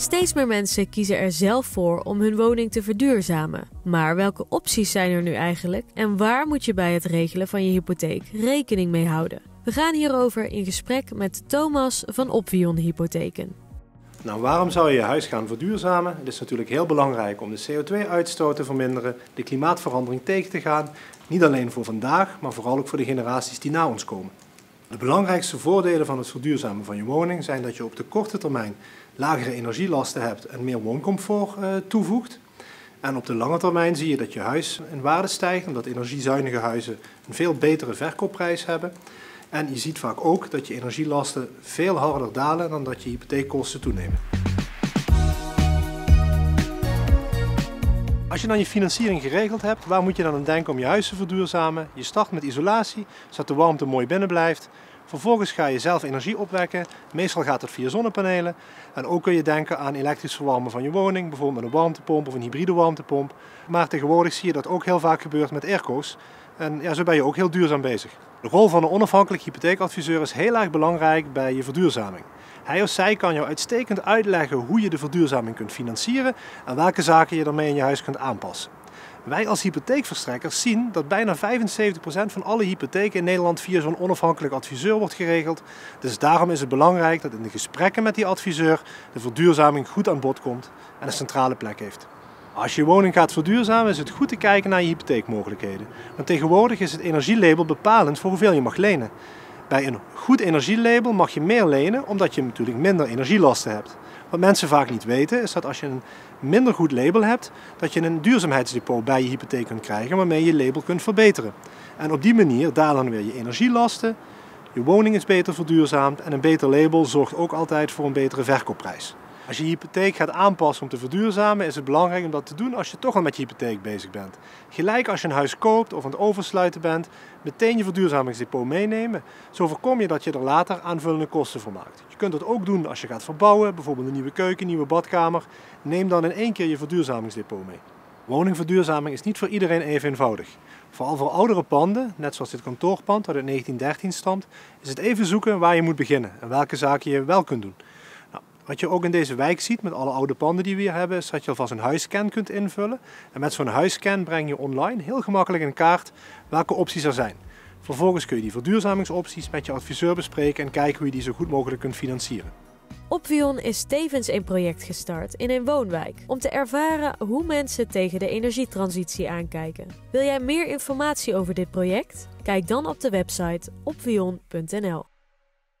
Steeds meer mensen kiezen er zelf voor om hun woning te verduurzamen. Maar welke opties zijn er nu eigenlijk en waar moet je bij het regelen van je hypotheek rekening mee houden? We gaan hierover in gesprek met Thomas van Opvion Hypotheken. Nou, waarom zou je je huis gaan verduurzamen? Het is natuurlijk heel belangrijk om de CO2-uitstoot te verminderen, de klimaatverandering tegen te gaan. Niet alleen voor vandaag, maar vooral ook voor de generaties die na ons komen. De belangrijkste voordelen van het verduurzamen van je woning zijn dat je op de korte termijn lagere energielasten hebt en meer wooncomfort uh, toevoegt. En op de lange termijn zie je dat je huis in waarde stijgt, omdat energiezuinige huizen een veel betere verkoopprijs hebben. En je ziet vaak ook dat je energielasten veel harder dalen dan dat je hypotheekkosten toenemen. Als je dan je financiering geregeld hebt, waar moet je dan aan denken om je huis te verduurzamen? Je start met isolatie, zodat de warmte mooi binnen blijft. Vervolgens ga je zelf energie opwekken. Meestal gaat dat via zonnepanelen. En ook kun je denken aan elektrisch verwarmen van je woning, bijvoorbeeld met een warmtepomp of een hybride warmtepomp. Maar tegenwoordig zie je dat ook heel vaak gebeurt met airco's. En ja, zo ben je ook heel duurzaam bezig. De rol van een onafhankelijk hypotheekadviseur is heel erg belangrijk bij je verduurzaming. Hij of zij kan jou uitstekend uitleggen hoe je de verduurzaming kunt financieren en welke zaken je daarmee in je huis kunt aanpassen. Wij als hypotheekverstrekkers zien dat bijna 75% van alle hypotheken in Nederland via zo'n onafhankelijk adviseur wordt geregeld. Dus daarom is het belangrijk dat in de gesprekken met die adviseur de verduurzaming goed aan bod komt en een centrale plek heeft. Als je woning gaat verduurzamen is het goed te kijken naar je hypotheekmogelijkheden. Want tegenwoordig is het energielabel bepalend voor hoeveel je mag lenen. Bij een goed energielabel mag je meer lenen omdat je natuurlijk minder energielasten hebt. Wat mensen vaak niet weten is dat als je een minder goed label hebt, dat je een duurzaamheidsdepot bij je hypotheek kunt krijgen waarmee je label kunt verbeteren. En op die manier dalen weer je energielasten, je woning is beter verduurzaamd en een beter label zorgt ook altijd voor een betere verkoopprijs. Als je je hypotheek gaat aanpassen om te verduurzamen, is het belangrijk om dat te doen als je toch al met je hypotheek bezig bent. Gelijk als je een huis koopt of aan het oversluiten bent, meteen je verduurzamingsdepot meenemen. Zo voorkom je dat je er later aanvullende kosten voor maakt. Je kunt dat ook doen als je gaat verbouwen, bijvoorbeeld een nieuwe keuken, een nieuwe badkamer. Neem dan in één keer je verduurzamingsdepot mee. Woningverduurzaming is niet voor iedereen even eenvoudig. Vooral voor oudere panden, net zoals dit kantoorpand dat uit 1913 stamt, is het even zoeken waar je moet beginnen en welke zaken je wel kunt doen. Wat je ook in deze wijk ziet met alle oude panden die we hier hebben, is dat je alvast een huisscan kunt invullen. En met zo'n huisscan breng je online heel gemakkelijk in kaart welke opties er zijn. Vervolgens kun je die verduurzamingsopties met je adviseur bespreken en kijken hoe je die zo goed mogelijk kunt financieren. Opvion is tevens een project gestart in een woonwijk om te ervaren hoe mensen tegen de energietransitie aankijken. Wil jij meer informatie over dit project? Kijk dan op de website opvion.nl.